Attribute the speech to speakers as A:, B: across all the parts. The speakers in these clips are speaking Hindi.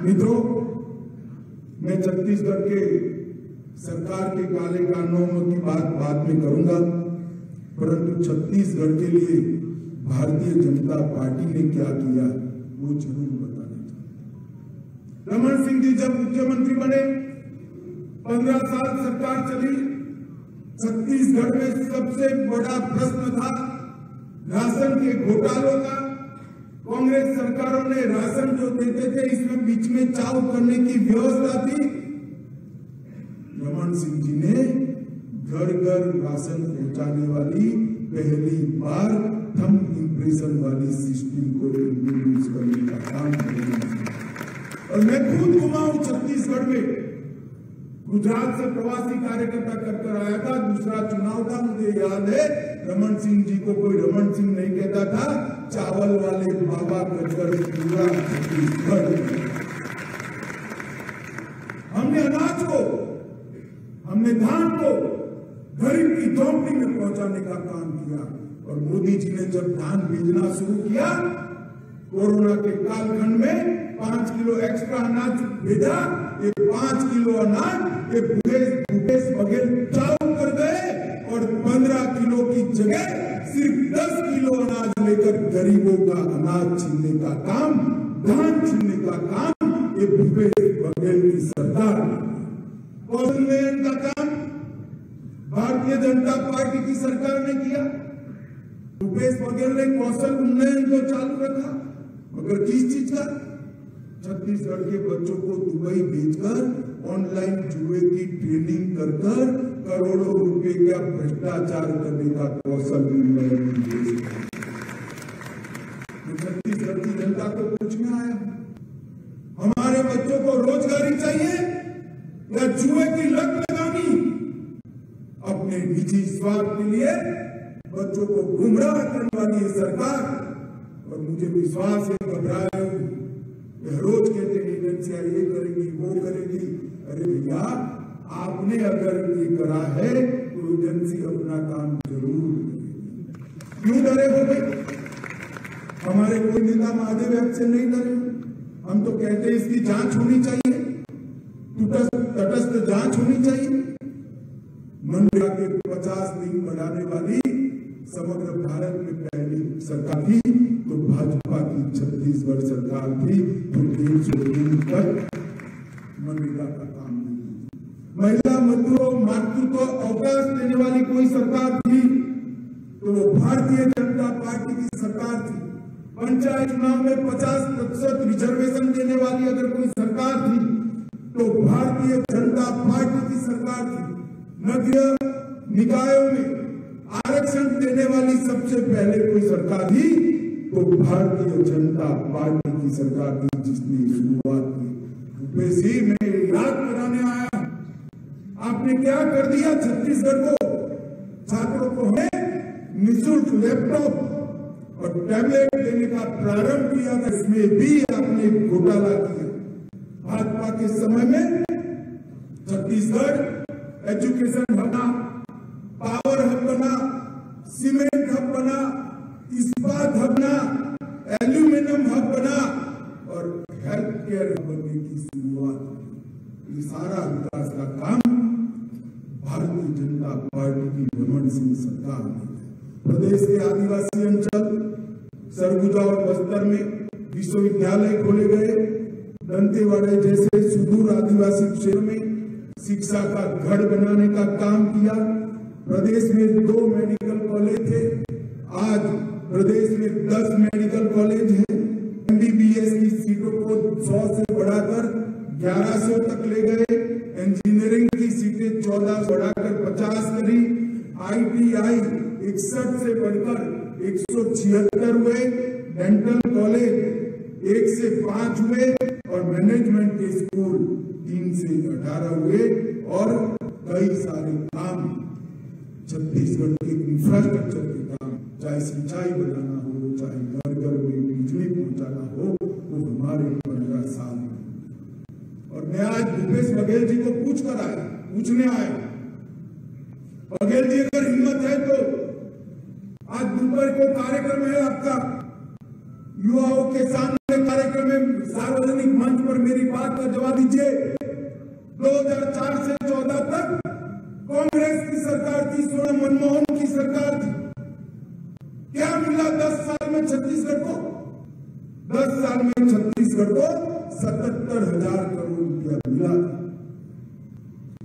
A: मित्रों, मैं छत्तीसगढ़ के सरकार के काले कानूनों की बात बाद में करूँगा, परंतु छत्तीसगढ़ के लिए भारतीय जनता पार्टी ने क्या किया, वो ज़रूर बताना चाहूँगा। रमन सिंह जी, जब मुख्यमंत्री बने, पंद्रह साल सरकार चली, छत्तीसगढ़ में सबसे बड़ा प्रश्न था राशन के घोटालों का। कांग्रेस सरकारों ने राशन जो देते थे, इसमें बीच में चाव करने की व्यवस्था थी। रमन सिंह जी ने घर घर राशन पहुँचाने वाली पहली बार थम इम्प्रेशन वाली सिस्टम को इंट्रोड्यूस करने का काम किया और मैं खुद घुमा हूँ छत्तीसगढ़ में। गुजरात से प्रवासी कार्यकर्ता कर कर आया था। दूसरा चुनाव था, मुझे याद है। रमन सिंह जी को कोई रमन सिंह नहीं कहता था, चावल वाले बाबा पूरा हमने अनाज को, हमने धान को गरीब की झोंपड़ी में पहुँचाने का काम किया। और मोदी जी ने जब धान भेजना शुरू किया, कोरोना के कालखंड में पाँच किलो एक्स्ट्रा अनाज भेजा ये पाँच किलो अनाज ये भूपेश भूपेश बघेल चालू कर गए और पंद्रह किलो की जगह सिर्फ़ दस किलो अनाज लेकर गरीबों का अनाज छीनने का काम, धान छीनने का काम, ये भूपेश बघेल की सरकार कौशल का काम भारतीय जनता पार्टी की सरकार ने किया। भूपेश बघेल ने कौशल उन्नयन को चालू रखा। मगर किस चीज़ का? छत्तीसगढ़ के बच्चों को दुबई भेजकर ऑनलाइन जुए की ट्रेनिंग कर कर करोड़ों रुपए का भ्रष्टाचार करने का कौशल उन्नयन छत्तीसगढ़ जनता को पूछने आया। हमारे बच्चों को रोजगारी चाहिए या जुए की लत लगानी? अपने निजी स्वार्थ के लिए बच्चों को गुमराह करने वाली ये सरकार, और मुझे विश्वास है घबराए रोज कहते हैं, एजेंसियाँ ये करेगी, वो करेगी। अरे भैया, आपने अगर ये करा है तो एजेंसी अपना काम ज़रूर क्यों डरे हो भाई? हमारे कोई नेता महादेव ऐप से नहीं डरे हम तो कहते हैं इसकी जाँच होनी चाहिए। तटस्थ जाँच होनी चाहिए। मनरेगा के 50 दिन बढ़ाने वाली समग्र भारत में पहली सरकार थी तो भाजपा की छत्तीसगढ़ सरकार थी जो तीन सौ दिन तक मनरेगा का काम नहीं महिला मजदूरों मातृत्व अवकाश देने वाली कोई सरकार थी? तो वो भारतीय जनता पार्टी की सरकार थी। पंचायत चुनाव में 50 प्रतिशत रिजर्वेशन देने वाली अगर कोई सरकार थी तो भारतीय जनता पार्टी की सरकार थी। नगरीय निकायों में आरक्षण देने वाली सबसे पहले कोई सरकार थी तो भारतीय जनता पार्टी की सरकार थी जिसने शुरुआत की। जी मैं याद कराने आया आपने क्या कर दिया छत्तीसगढ़ को? छात्रों को हमें निःशुल्क लैपटॉप और टैबलेट देने का प्रारंभ किया था। इसमें भी आपने घोटाला किया। भाजपा के समय में छत्तीसगढ़ एजुकेशन बना, पावर हब बना, सीमेंट हब बना, इस्पात हब बना एल्यूमिनियम हब बना और हेल्थ केयर हब बनने की शुरुआत ये सारा विकास का काम भारतीय जनता पार्टी की रमन सिंह सरकार ने प्रदेश के आदिवासी अंचल, सरगुजा और बस्तर में विश्वविद्यालय खोले गए। दंतेवाड़े जैसे सुदूर आदिवासी क्षेत्र में शिक्षा का घर बनाने का काम किया। प्रदेश में दो मेडिकल कॉलेज थे। आज प्रदेश में दस मेडिकल कॉलेज है। एमबीबीएस की सीटों को सौ से बढ़ाकर ग्यारह सौ तक ले गए। इंजीनियरिंग की सीटें चौदह बढ़ाकर पचास करी। आईटीआई इकसठ से बढ़कर एक सौ छिहत्तर हुए। डेंटल कॉलेज एक से पाँच हुए और मैनेजमेंट के स्कूल तीन से अठारह हुए और कई सारे काम। छत्तीसगढ़ के इंफ्रास्ट्रक्चर के काम, चाहे सिंचाई बनाना हो, चाहे घर घर में बिजली पहुंचाना हो, वो हमारे पंद्रह साल में आज भूपेश बघेल जी को पूछ कर आया, पूछने आया। बघेल जी, अगर हिम्मत है तो आज दोपहर को कार्यक्रम है आपका। युवाओं के सामने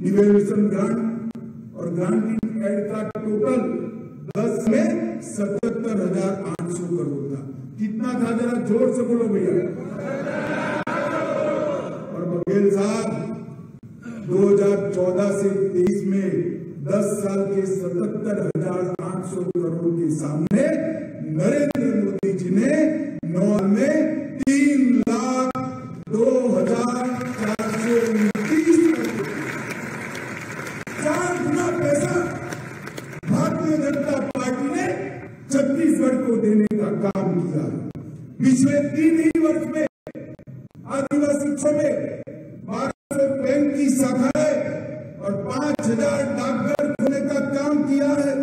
A: निवेशन ग्रांट और ग्रांटिंग एड का टोटल 10 में सतहत्तर हज़ार आठ सौ करोड़ था। कितना था जरा ज़ोर से बोलो भैया। और बघेल साहब 2014 से 23 में 10 साल के सतहत्तर हज़ार आठ सौ करोड़ के सामने नरेंद्र मोदी जी ने नौ में पिछले तीन ही वर्ष में आदिवासी में बारह सौ बैंक की शाखाएँ और पाँच हज़ार डाकघर खोलने का काम किया है।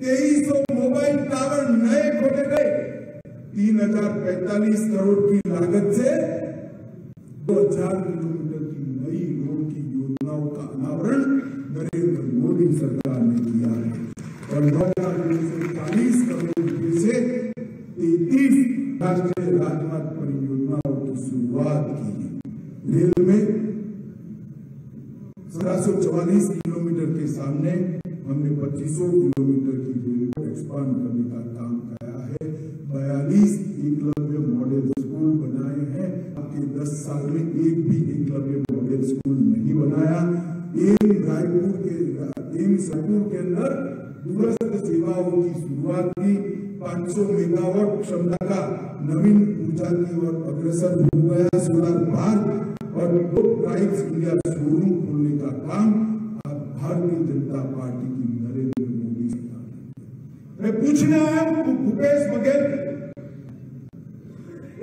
A: तेईस सौ मोबाइल टावर नए खोले गए। तीन हज़ार पैतालीस करोड़ की लागत से दो हज़ार हमने पच्चीसों किलोमीटर सरकार मैं आया हूँ भूपेश बघेल।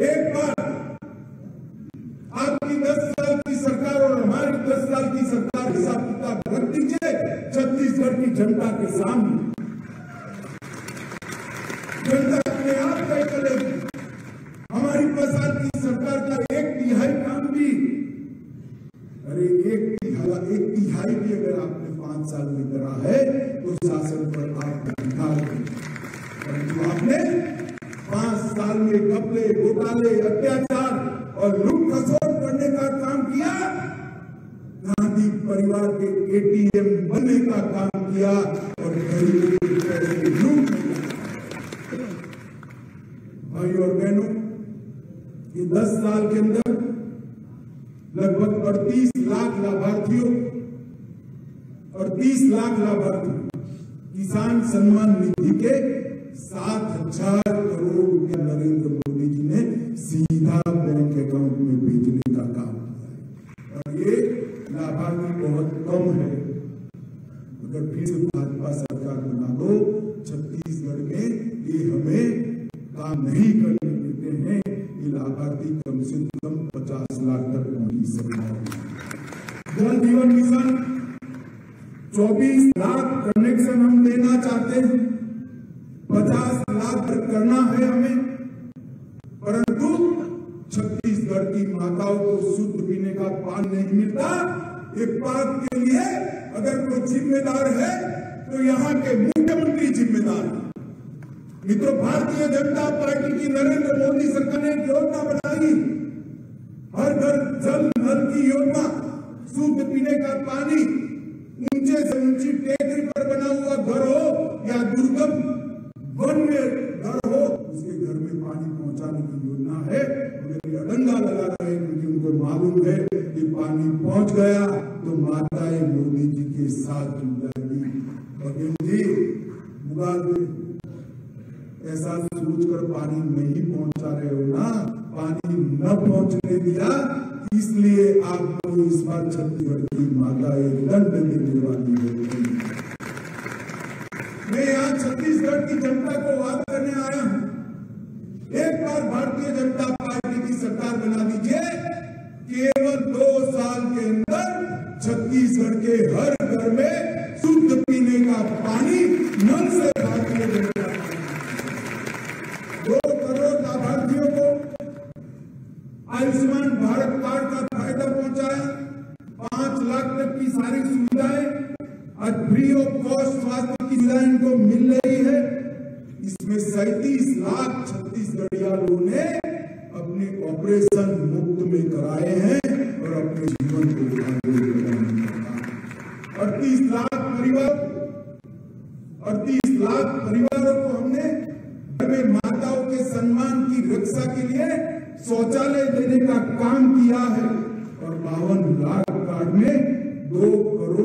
A: एक बार, आपकी दस साल की सरकार और हमारी दस साल की सरकार हिसाब किताब रख दीजिए, छत्तीसगढ़ की जनता के सामने। भाई और बहनों, ये दस साल के अंदर लगभग अड़तीस लाख लाभार्थियों अड़तीस लाख लाभार्थी किसान सम्मान निधि के सात हज़ार करोड़ रुपया नरेंद्र मोदी जी ने सीधा बैंक अकाउंट में भेजने का काम किया है। और ये लाभार्थी बहुत कम है। 24 लाख कनेक्शन हम देना चाहते हैं। 50 लाख करना है हमें। परंतु छत्तीसगढ़ की माताओं को शुद्ध पीने का पानी नहीं मिलता। एक बात के लिए अगर कोई जिम्मेदार है तो यहाँ के मुख्यमंत्री जिम्मेदार है। मित्रों, भारतीय जनता पार्टी की नरेंद्र मोदी सरकार ने योजना बनाई हर घर जल, नल की योजना, शुद्ध पीने का पानी पानी पहुँच गया तो माताएँ मोदी जी के साथ जुड़ जाएगी बघेल जी ऐसा सोचकर पानी नहीं पहुँचा रहे हो ना? पानी न पहुँचने दिया, इसलिए आपको इस बार छत्तीसगढ़ की माता दंड देने वाली है मैं यहाँ छत्तीसगढ़ की जनता को बात करने आया हूँ। एक बार भारतीय जनता पार्टी की सरकार बना दीजिए। केवल दो साल के अंदर छत्तीसगढ़ के हर घर में शुद्ध पीने का पानी नल से भारतीय जनता दो करोड़ लाभार्थियों को आयुष्मान भारत कार्ड का फ़ायदा पहुँचाया, पाँच लाख तक की सारी सुविधाएँ, और फ्री ऑफ़ कॉस्ट स्वास्थ्य की सुविधाएँ इनको मिल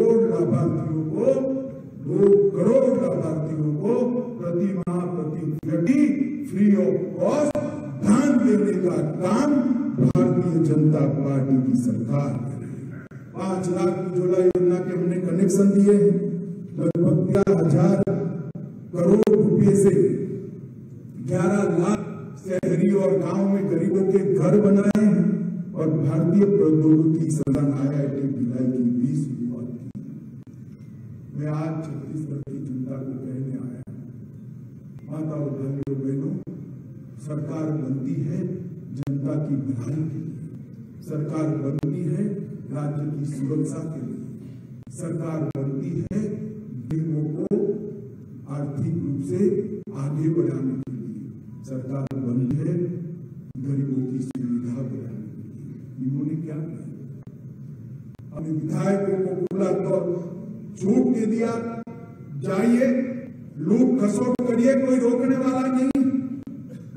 A: करोड़ लाभार्थियों को, दो करोड़ लाभार्थियों को प्रति माह प्रति व्यक्ति फ्री ऑफ़ कॉस्ट धान देने का काम भारतीय जनता पार्टी की सरकार कर रही है पाँच लाख उज्ज्वला योजना के हमने कनेक्शन दिए लगभग तेरह हज़ार करोड़ रुपए से ग्यारह लाख शहरी और गाँव में गरीबों के घर बनाए हैं और भारतीय प्रौद्योगिकी संस्थान आईआईटी भिलाई की भी शुरुआत की। मैं आज छत्तीसगढ़ की जनता को कहने आया हूँ। माता और भाइयों, बहनों, सरकार बनती है जनता की भलाई के लिए। सरकार बनती है राज्य की सुरक्षा के लिए। सरकार बनती है गरीबों को आर्थिक रूप से आगे बढ़ाने के लिए। सरकार बनी है गरीबों की सुविधा बढ़ाने के लिए। इन्होंने क्या किया? हमने विधायकों को खुला तो छूट दे दिया। जाइए, लूट खसोट करिए, कोई रोकने वाला नहीं।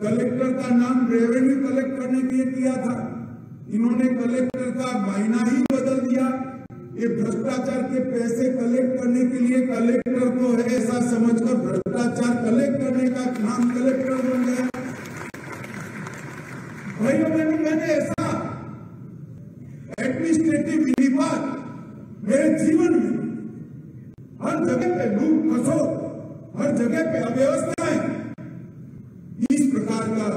A: कलेक्टर का नाम रेवेन्यू कलेक्ट करने के लिए किया था। इन्होंने कलेक्टर का मायना ही बदल दिया। ये भ्रष्टाचार के पैसे कलेक्ट करने के लिए कलेक्टर को ऐसा समझकर भ्रष्टाचार कलेक्ट करने का नाम कलेक्टर बन गया भाइयों बहनों मैंने ऐसा एडमिनिस्ट्रेटिव विनिपात मेरे जीवन में हर जगह पे लूट खसोट हर जगह पे अव्यवस्थाएँ इस प्रकार का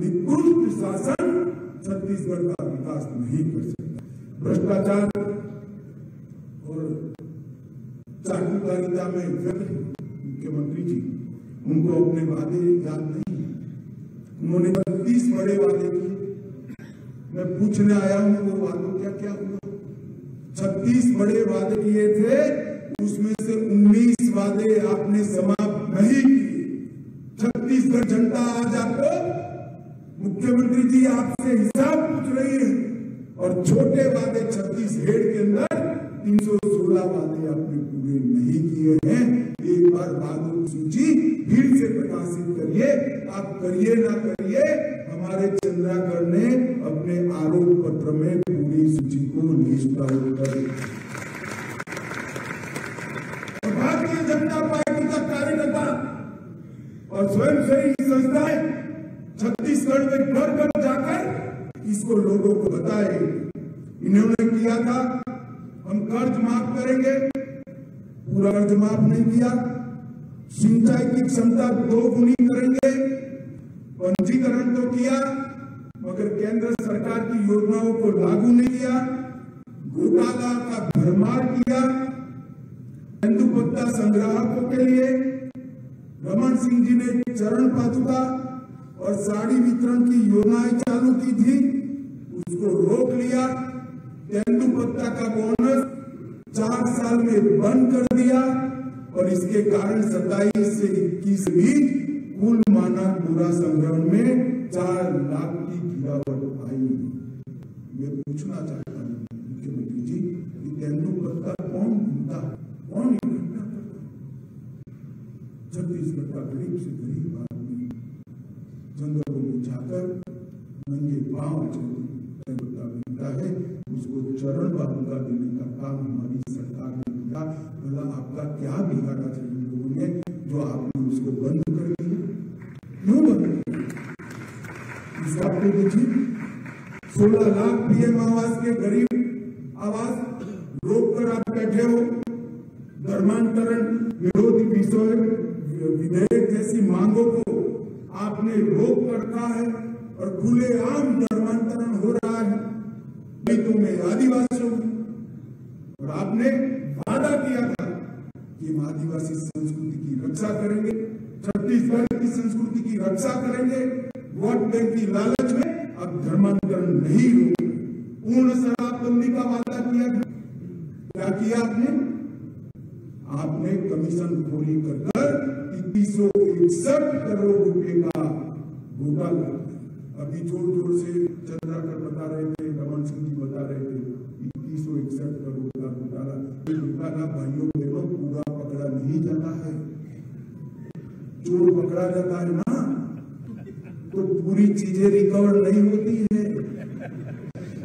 A: निकृष्ट शासन छत्तीसगढ़ का विकास नहीं कर सकता भ्रष्टाचार और चाटुकारिता में व्यक्त मुख्यमंत्री जी उनको अपने वादे याद नहीं उन्होंने बत्तीस बड़े वादे किए मैं पूछने आया हूँ वो वादों क्या क्या हुआ छत्तीस बड़े वादे किए थे, उसमें से उन्नीस वादे आपने समाप्त नहीं किए। छत्तीसगढ़ जनता आज आपको, मुख्यमंत्री जी आपसे हिसाब पूछ रही है। और छोटे वादे छत्तीस हेड के अंदर 316 वादे आपने पूरे नहीं किए हैं। एक बार की सूची फिर से प्रकाशित करिए। आप करिए ना करिए इसको लोगों को बताए। इन्होंने किया था। हम कर्ज माफ़ करेंगे। पूरा कर्ज माफ़ नहीं किया। सिंचाई की क्षमता दो गुनी करेंगे। पंजीकरण तो किया, मगर केंद्र सरकार की योजनाओं को लागू नहीं किया। घोटाला का भरमार किया। तेंदुपत्ता संग्राहकों के लिए रमन सिंह जी ने चरण पादुका और साड़ी वितरण की योजनाएँ चालू की थी, उसको रोक लिया। तेंदुपत्ता का बोनस चार साल में बंद कर दिया और इसके कारण सत्ताईस से इक्कीस बीच कुल माना पूरा संग्रहण में चार लाख की गिरावट आई। मैं पूछना चाहता हूँ मुख्यमंत्री जी कि तेंदुपत्ता कौन ढूंढता है कौन इकट्ठा करता है छत्तीसगढ़ का गरीब से गरीब आदमी जंगलों में जाकर नंगे पाँव तेंदुपत्ता मिलता है उसको चरण बाबूका देने का काम हमारी सरकार ने किया भला आपका क्या बिगाड़ा था इन लोगों ने जो आपने उसको बंद कर दिया क्यों बंद किया इस बात को देखिए सोलह लाख पीएम आवास के आवास रोक कर आप बैठे हो। धर्मांतरण, विरोधी विषय, विधेयक जैसी मांगों को आपने रोक रखा है और खुलेआम धर्मांतरण हो रहा है। दलितों में आदिवासियों और आपने वादा किया था कि हम आदिवासी संस्कृति की रक्षा करेंगे, छत्तीसगढ़ की संस्कृति की रक्षा करेंगे, वोट बैंक की लालच में अब धर्मांतरण नहीं होगा। पूर्ण शराबबंदी का वादा किया क्या किया आपने? आपने कमीशन खोरी कर कर इक्कीस सौ इकसठ करोड़ रुपए का घोटाला अभी ज़ोर ज़ोर से चंद्राकर बता रहे थे, रमन सिंह जी बता रहे थे, इक्कीस सौ इकसठ करोड़ का घोटाला। ये घोटाला भाइयों बहनों पूरा पकड़ा नहीं जाता है। चोर पकड़ा जाता है ना? तो पूरी चीज़ें रिकवर नहीं होती है।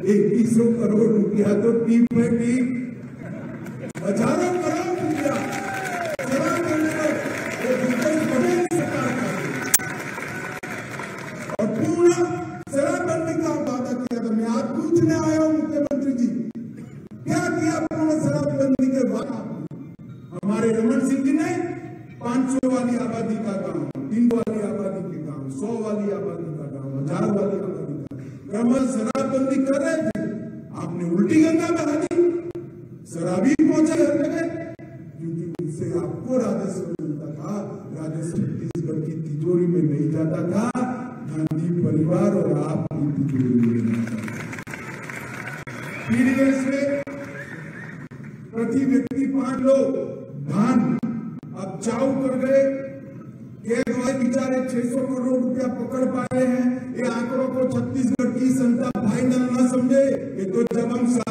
A: इक्कीस सौ करोड़ रुपया तो टीप में टीप हज़ारों करोड़ रुपया जमा करने और पूरा शराबबंदी का वादा किया था। मैं आज पूछने आया हूँ मुख्यमंत्री जी, क्या किया पूर्ण शराबबंदी के बाद? हमारे रमन सिंह जी ने 500 वाली आबादी का गाँव, तीन वाली आबादी के गाँव, सौ वाली आबादी का गाँव, हज़ार वाली क्रमश शराबबंदी कर रहे थे। आपने उल्टी गंगा में दी। शराबी पहुँचे हर जगह क्योंकि उससे आपको राजस्व मिलता था। राजस्व छत्तीसगढ़ की तिजोरी में नहीं जाता था। गांधी परिवार और आपकी तिजोरी में जाता। फिर इसमें प्रति व्यक्ति पाँच लोग। धान अब चाऊ कर गए। एक वाले बेचारे 600 करोड़ रुपया पकड़ पाए। ये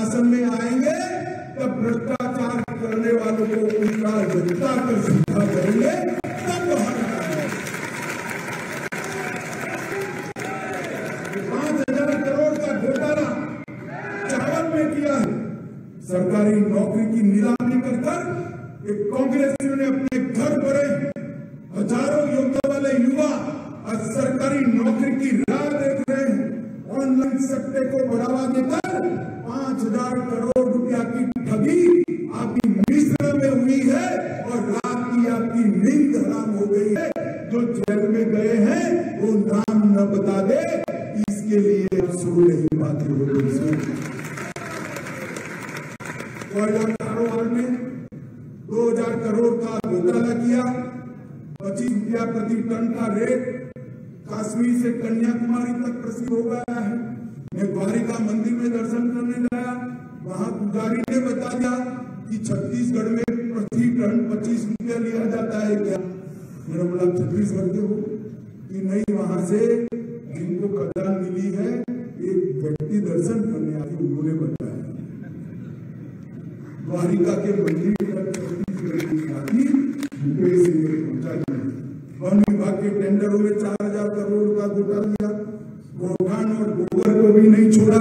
A: वो नाम न बता दे, इसके लिए आप सो नहीं पाते हो। कारोबार में दो हज़ार करोड़ का घोटाला किया पच्चीस रुपया प्रति टन का रेट कश्मीर से कन्याकुमारी तक प्रसिद्ध हो गया है। मैं द्वारिका मंदिर में दर्शन करने गया। वहाँ पुजारी ने बता दिया कि छत्तीसगढ़ में प्रति टन पच्चीस रुपया लिया जाता है। क्या मेरा बोला, छत्तीसगढ़ के हो कि नहीं, वहाँ से जिनको कल्याण मिली है एक व्यक्ति दर्शन करने आए उन्होंने बताया। द्वारिका के मंदिर तक छत्तीसगढ़ की ख्याति भूपेश सिंह ने पहुंचाई वन विभाग के टेंडरों में चार हज़ार करोड़ का घोटाला किया गोठान और गोबर को भी नहीं छोड़ा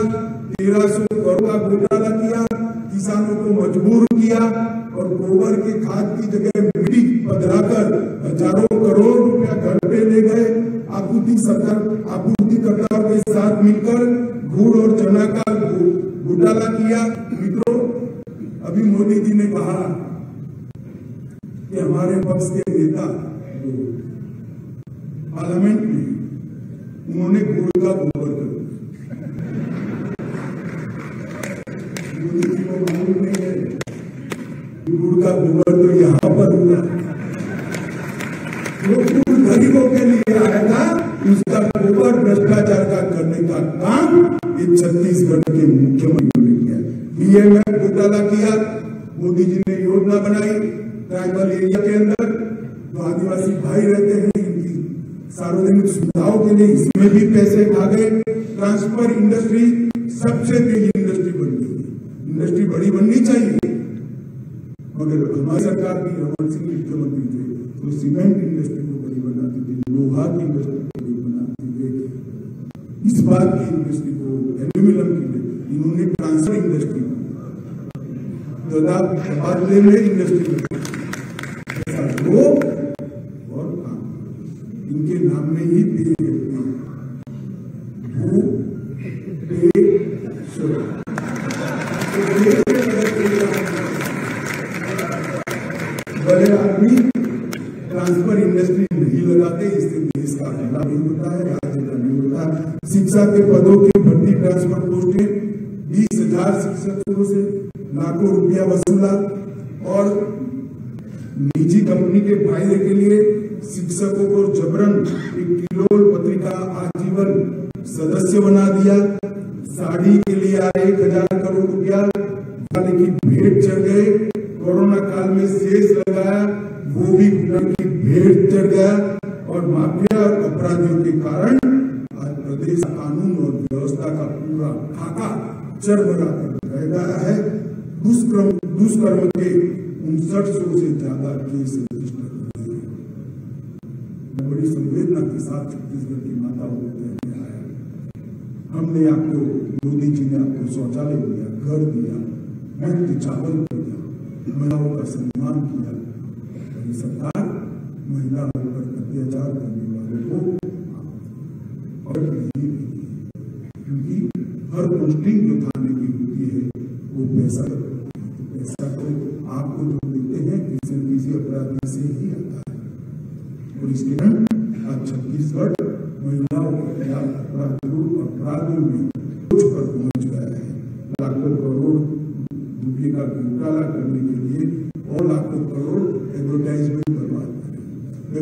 A: तेरह सौ करोड़ का घोटाला किया किसानों को मजबूर किया और गोबर के खाद की जगह मिट्टी पधराकर हज़ारों करोड़ रुपया घर पे ले गए आपूर्ति सरकार आपूर्तिकर्ताओं के साथ मिलकर गुड़ और चना का घो- घोटाला किया मित्रों अभी मोदी जी ने कहा कि हमारे पक्ष के नेता जो पार्लियामेंट में उन्होंने गुड़ का गोबर कर दिया। गोबर तो यहाँ पर हुआ जो गुड़ गरीबों के लिए आया था उसका गोबर भ्रष्टाचार का करने का काम ये छत्तीसगढ़ के मुख्यमंत्री ने किया बीएमएफ घोटाला किया, मोदी जी ने योजना बनाई ट्राइबल एरिया के अंदर जो आदिवासी भाई रहते हैं इनकी सार्वजनिक सुविधाओं के लिए इसमें भी पैसे खा गए ट्रांसफ़र इंडस्ट्री सबसे तेज इंडस्ट्री बन गई इंडस्ट्री बड़ी बननी चाहिए मगर हमारी सरकार भी रमन सिंह मुख्यमंत्री थे तो सीमेंट इंडस्ट्री को बड़ी बनाते लोहा की इंडस्ट्री को बड़ी बनाते इस बार की इंडस्ट्री को एल्यूमिनियम की इन्होंने ट्रांसफ़र इंडस्ट्री तबादले में इंडस्ट्री और निजी कंपनी के फ़ायदे के लिए शिक्षकों को जबरन एक किलोल पत्रिका आजीवन सदस्य बना दिया। साड़ी के लिए आए एक हज़ार करोड़ रुपया। की भेंट चढ़ गए। कोरोना काल में शेष लगाया, वो भी की भेंट चढ़ गया। और माफिया अपराधियों के कारण आज प्रदेश कानून और व्यवस्था का पूरा खाका चरमरा कर रह गया है। दुष्कर्म दुष्कर्म के उनसठ सौ से ज़्यादा केस रजिस्टर हुए हैं मैं बड़ी संवेदना के साथ छत्तीसगढ़ की माताओं को कहने आया। हमने आपको, मोदी जी ने आपको शौचालय दिया, घर दिया मुफ़्त चावल दिया, महिलाओं का सम्मान किया। सरकार महिलाओं पर अत्याचार करने वालों को और क्योंकि हर पोस्टिंग जो थाने